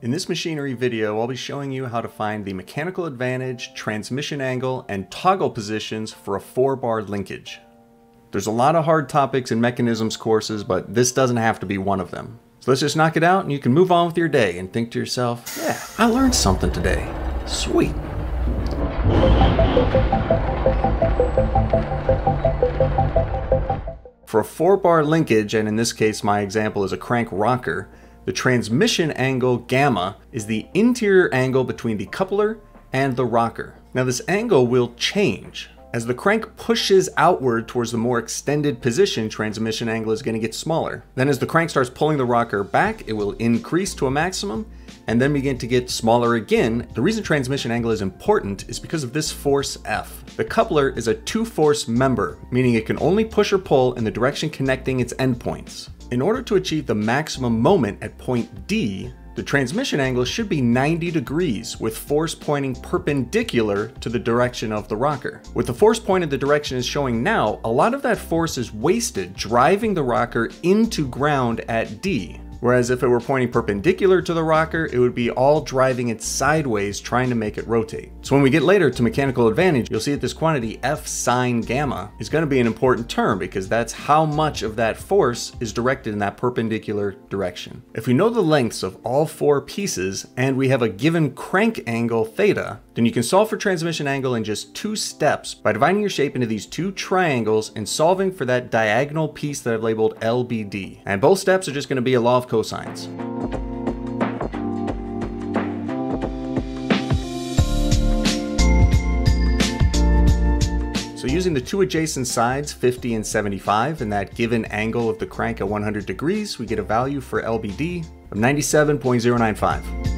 In this machinery video, I'll be showing you how to find the mechanical advantage, transmission angle, and toggle positions for a 4-bar linkage. There's a lot of hard topics in mechanisms courses, but this doesn't have to be one of them. So let's just knock it out and you can move on with your day and think to yourself, yeah, I learned something today. Sweet. For a 4-bar linkage, and in this case my example is a crank rocker, the transmission angle gamma is the interior angle between the coupler and the rocker. Now this angle will change. As the crank pushes outward towards the more extended position, transmission angle is going to get smaller. Then as the crank starts pulling the rocker back, it will increase to a maximum and then begin to get smaller again. The reason transmission angle is important is because of this force F. The coupler is a two-force member, meaning it can only push or pull in the direction connecting its endpoints. In order to achieve the maximum moment at point D, the transmission angle should be 90 degrees, with force pointing perpendicular to the direction of the rocker. With the force pointed the direction is showing now, a lot of that force is wasted driving the rocker into ground at D. Whereas if it were pointing perpendicular to the rocker, it would be all driving it sideways trying to make it rotate. So when we get later to mechanical advantage, you'll see that this quantity F sine gamma is going to be an important term because that's how much of that force is directed in that perpendicular direction. If we know the lengths of all four pieces and we have a given crank angle theta, then you can solve for transmission angle in just two steps by dividing your shape into these two triangles and solving for that diagonal piece that I've labeled LBD. And both steps are just going to be a law of cosines. So using the two adjacent sides, 50 and 75, and that given angle of the crank at 100 degrees, we get a value for LBD of 97.095.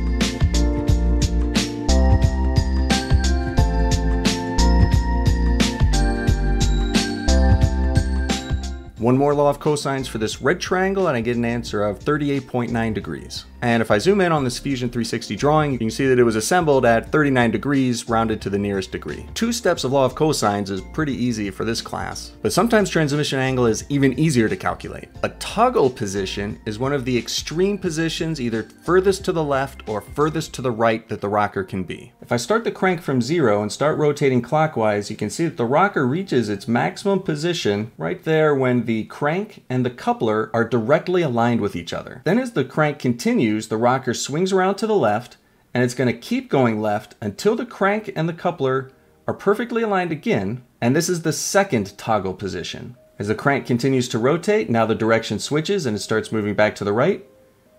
One more law of cosines for this red triangle and I get an answer of 38.9 degrees. And if I zoom in on this Fusion 360 drawing, you can see that it was assembled at 39 degrees, rounded to the nearest degree. Two steps of law of cosines is pretty easy for this class, but sometimes transmission angle is even easier to calculate. A toggle position is one of the extreme positions either furthest to the left or furthest to the right that the rocker can be. If I start the crank from zero and start rotating clockwise, you can see that the rocker reaches its maximum position right there when the crank and the coupler are directly aligned with each other. Then as the crank continues, the rocker swings around to the left, and it's going to keep going left until the crank and the coupler are perfectly aligned again, and this is the second toggle position. As the crank continues to rotate, now the direction switches and it starts moving back to the right,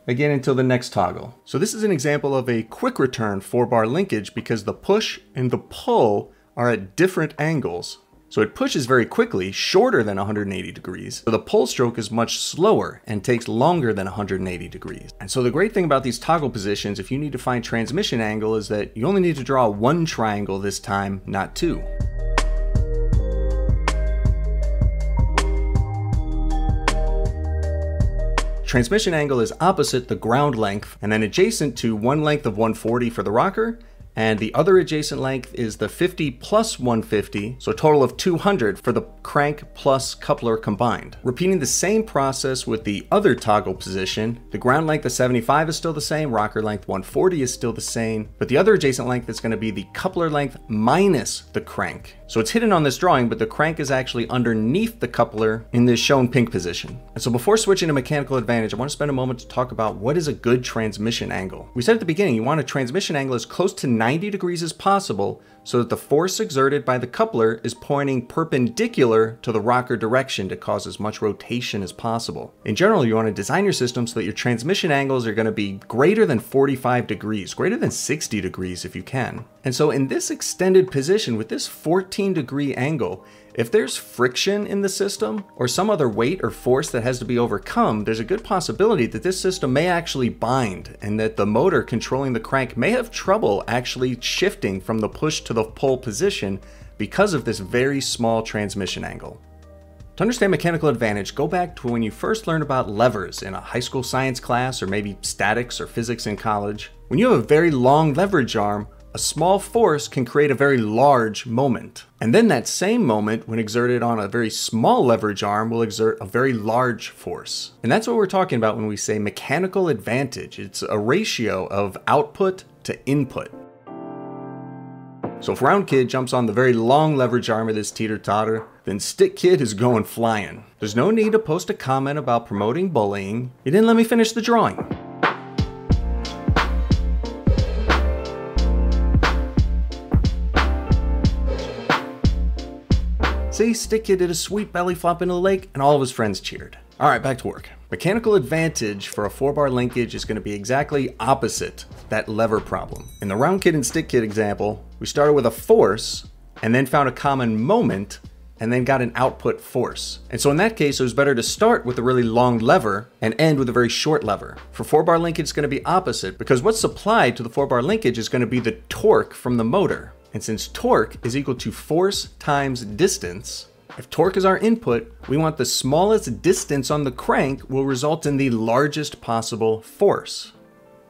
again until the next toggle. So this is an example of a quick return 4-bar linkage because the push and the pull are at different angles. So it pushes very quickly, shorter than 180 degrees. So the pull stroke is much slower and takes longer than 180 degrees. And so the great thing about these toggle positions, if you need to find transmission angle, is that you only need to draw one triangle this time, not two. Transmission angle is opposite the ground length and then adjacent to one length of 140 for the rocker and the other adjacent length is the 50 plus 150, so a total of 200 for the crank plus coupler combined. Repeating the same process with the other toggle position, the ground length of 75 is still the same, rocker length 140 is still the same, but the other adjacent length is going to be the coupler length minus the crank. So it's hidden on this drawing, but the crank is actually underneath the coupler in this shown pink position. And so before switching to mechanical advantage, I want to spend a moment to talk about what is a good transmission angle. We said at the beginning, you want a transmission angle as close to 90 degrees as possible so that the force exerted by the coupler is pointing perpendicular to the rocker direction to cause as much rotation as possible. In general, you want to design your system so that your transmission angles are going to be greater than 45 degrees, greater than 60 degrees if you can. And so in this extended position with this 14 degree angle, if there's friction in the system or some other weight or force that has to be overcome, there's a good possibility that this system may actually bind and that the motor controlling the crank may have trouble actually shifting from the push to the pull position because of this very small transmission angle. To understand mechanical advantage, go back to when you first learned about levers in a high school science class or maybe statics or physics in college. When you have a very long leverage arm, a small force can create a very large moment. And then that same moment, when exerted on a very small leverage arm, will exert a very large force. And that's what we're talking about when we say mechanical advantage. It's a ratio of output to input. So if Round Kid jumps on the very long leverage arm of this teeter-totter, then Stick Kid is going flying. There's no need to post a comment about promoting bullying. You didn't let me finish the drawing. See, Stick Kid did a sweet belly flop into the lake, and all of his friends cheered. Alright, back to work. Mechanical advantage for a 4-bar linkage is going to be exactly opposite that lever problem. In the round kid and stick kid example, we started with a force, and then found a common moment, and then got an output force. And so in that case, it was better to start with a really long lever and end with a very short lever. For 4-bar linkage, it's going to be opposite, because what's supplied to the 4-bar linkage is going to be the torque from the motor. And since torque is equal to force times distance, if torque is our input, we want the smallest distance on the crank will result in the largest possible force.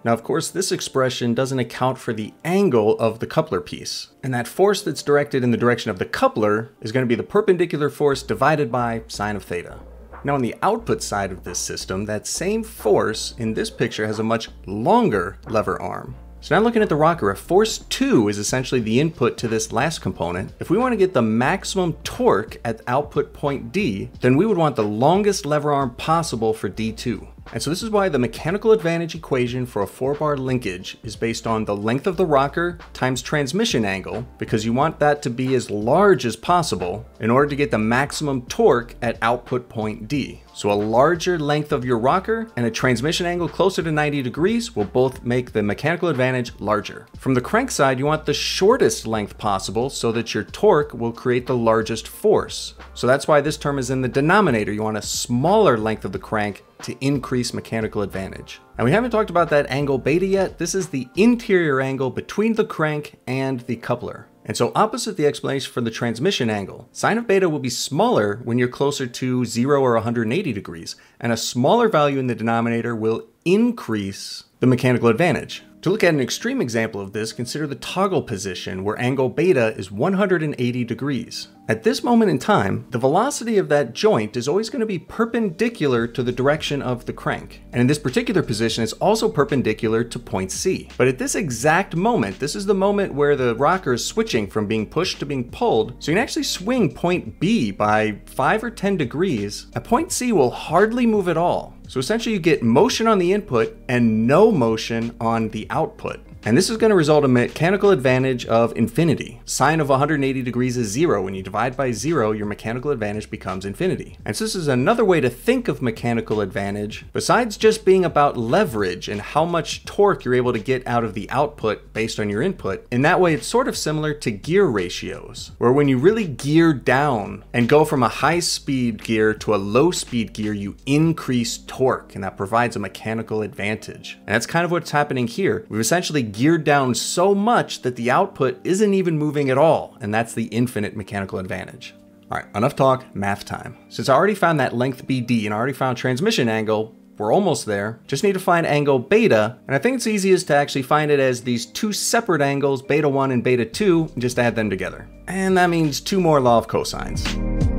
Now, of course, this expression doesn't account for the angle of the coupler piece. And that force that's directed in the direction of the coupler is going to be the perpendicular force divided by sine of theta. Now on the output side of this system, that same force in this picture has a much longer lever arm. So now looking at the rocker, if force 2 is essentially the input to this last component, if we want to get the maximum torque at output point D, then we would want the longest lever arm possible for D2. And so this is why the mechanical advantage equation for a 4-bar linkage is based on the length of the rocker times transmission angle, because you want that to be as large as possible in order to get the maximum torque at output point D. So a larger length of your rocker and a transmission angle closer to 90 degrees will both make the mechanical advantage larger. From the crank side, you want the shortest length possible so that your torque will create the largest force. So that's why this term is in the denominator. You want a smaller length of the crank to increase mechanical advantage. And we haven't talked about that angle beta yet. This is the interior angle between the crank and the coupler. And so opposite the explanation for the transmission angle, sine of beta will be smaller when you're closer to 0 or 180 degrees, and a smaller value in the denominator will increase the mechanical advantage. To look at an extreme example of this, consider the toggle position where angle beta is 180 degrees. At this moment in time, the velocity of that joint is always going to be perpendicular to the direction of the crank. And in this particular position, it's also perpendicular to point C. But at this exact moment, this is the moment where the rocker is switching from being pushed to being pulled, so you can actually swing point B by 5 or 10 degrees. At point C will hardly move at all. So essentially you get motion on the input and no motion on the output. And this is going to result in mechanical advantage of infinity. Sine of 180 degrees is zero. When you divide by zero, your mechanical advantage becomes infinity. And so this is another way to think of mechanical advantage, besides just being about leverage and how much torque you're able to get out of the output based on your input. In that way, it's sort of similar to gear ratios, where when you really gear down and go from a high speed gear to a low speed gear, you increase torque, and that provides a mechanical advantage. And that's kind of what's happening here. We've essentially geared down so much that the output isn't even moving at all, and that's the infinite mechanical advantage. All right, enough talk, math time. Since I already found that length BD and I already found transmission angle, we're almost there. Just need to find angle beta, and I think it's easiest to actually find it as these two separate angles, beta 1 and beta 2, and just add them together. And that means two more law of cosines.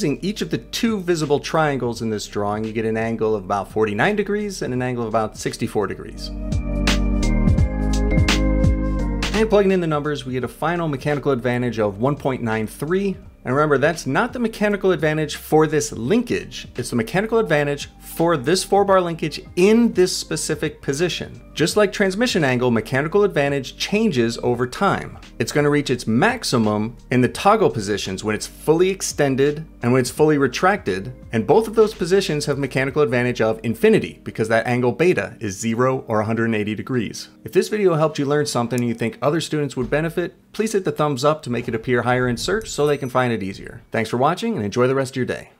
Using each of the two visible triangles in this drawing, you get an angle of about 49 degrees and an angle of about 64 degrees. And plugging in the numbers, we get a final mechanical advantage of 1.93. And remember, that's not the mechanical advantage for this linkage. It's the mechanical advantage for this 4-bar linkage in this specific position. Just like transmission angle, mechanical advantage changes over time. It's going to reach its maximum in the toggle positions when it's fully extended and when it's fully retracted, and both of those positions have mechanical advantage of infinity because that angle beta is 0 or 180 degrees. If this video helped you learn something and you think other students would benefit, please hit the thumbs up to make it appear higher in search so they can find it easier. Thanks for watching and enjoy the rest of your day.